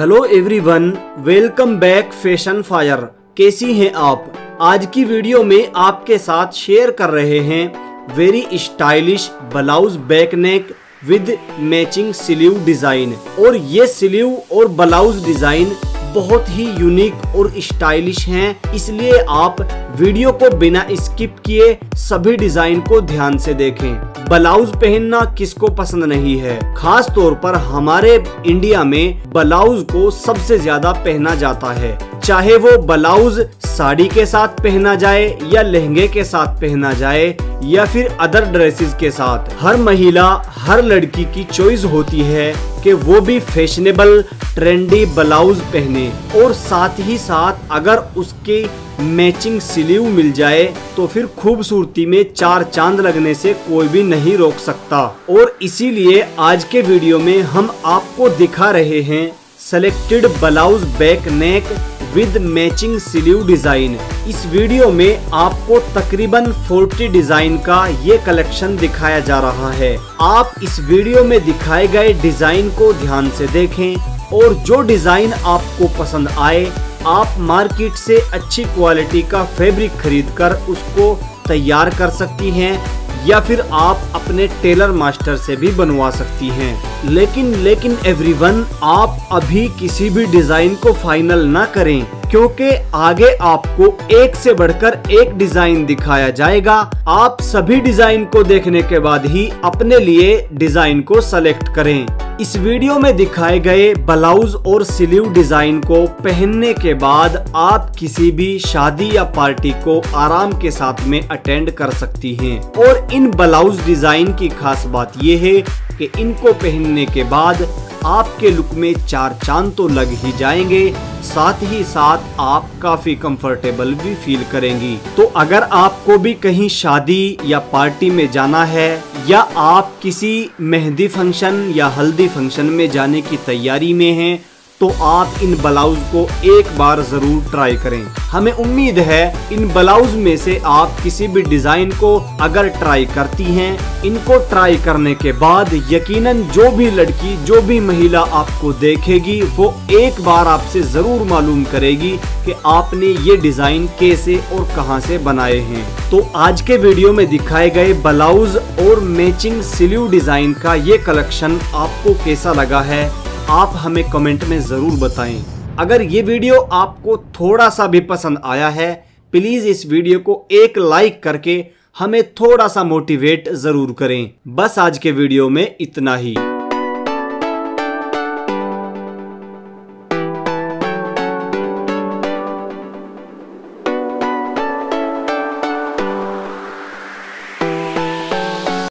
Hello everyone, welcome back Fashion Fire. कैसी हैं आप? आज की वीडियो में आपके साथ शेयर कर रहे हैं very stylish blouse back neck with matching sleeve design और ये स्लीव और ब्लाउज डिज़ाइन बहुत ही यूनिक और स्टाइलिश हैं। इसलिए आप वीडियो को बिना स्किप किए सभी डिज़ाइन को ध्यान से देखें। ब्लाउज पहनना किसको पसंद नहीं है? खास तौर पर हमारे इंडिया में ब्लाउज को सबसे ज़्यादा पहना जाता है। चाहे वो ब्लाउज, साड़ी के साथ पहना जाए या लहंगे के साथ पहना जाए या फिर अदर ड्रेसेस के साथ, हर महिला, हर लड़की की चॉइस होती है कि वो भी फैशनेबल ट्रेंडी ब्लाउज पहने। और साथ ही साथ अगर उसके मैचिंग स्लीव मिल जाए तो फिर खूबसूरती में चार चाँद लगने से कोई भी नहीं रोक सकता। और इसीलिए आज के वीडियो में हम आपको दिखा रहे हैं selected blouse back neck with matching sleeve design इस वीडियो में आपको तकरीबन 40 डिज़ाइन का ये कलेक्शन दिखाया जा रहा है। आप इस वीडियो में दिखाए गए डिज़ाइन को ध्यान से देखें और जो डिज़ाइन आपको पसंद आए, आप मार्केट से अच्छी क्वालिटी का फैब्रिक खरीद कर उसको तैयार कर सकती हैं। या फिर आप अपने टेलर मास्टर से भी बनवा सकती हैं। लेकिन लेकिन एवरीवन आप अभी किसी भी डिज़ाइन को फाइनल ना करें, क्योंकि आगे आपको एक से बढ़कर एक डिज़ाइन दिखाया जाएगा। आप सभी डिज़ाइन को देखने के बाद ही अपने लिए डिज़ाइन को सेलेक्ट करें। इस वीडियो में दिखाए गए ब्लाउज और स्लीव डिज़ाइन को पहनने के बाद आप किसी भी शादी या पार्टी को आराम के साथ में अटेंड कर सकती हैं। और इन ब्लाउज डिज़ाइन की खास बात यह है कि इनको पहनने के बाद आपके लुक में चार चाँद तो लग ही जाएँगे, साथ ही साथ आप काफ़ी कंफर्टेबल भी फील करेंगी। तो अगर आपको भी कहीं शादी या पार्टी में जाना है, या आप किसी मेहंदी फ़ंक्शन या हल्दी फ़ंक्शन में जाने की तैयारी में हैं तो आप इन ब्लाउज को एक बार ज़रूर ट्राई करें। हमें उम्मीद है, इन ब्लाउज में से आप किसी भी डिज़ाइन को अगर ट्राई करती हैं, इनको ट्राई करने के बाद यकीनन जो भी लड़की, जो भी महिला आपको देखेगी, वो एक बार आपसे ज़रूर मालूम करेगी कि आपने ये डिज़ाइन कैसे और कहाँ से बनाए हैं। तो आज के वीडियो में दिखाए गए ब्लाउज और मैचिंग स्लीव डिज़ाइन का ये कलेक्शन आपको कैसा लगा है? आप हमें कमेंट में ज़रूर बताएँ। अगर ये वीडियो आपको थोड़ा सा भी पसंद आया है प्लीज़ इस वीडियो को एक लाइक करके हमें थोड़ा सा मोटिवेट ज़रूर करें। बस आज के वीडियो में इतना ही।